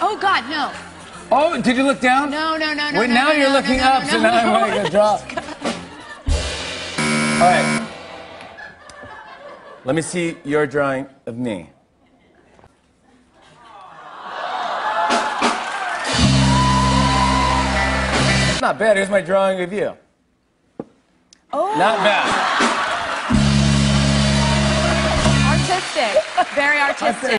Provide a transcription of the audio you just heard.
Oh God, no. Oh, did you look down? No, no, no, no. Wait, no, now no, you're no, looking up, no, so now I want to go drop. All right. Let me see your drawing of me. Not bad. Here's my drawing of you. Oh, Not bad. artistic. Very artistic.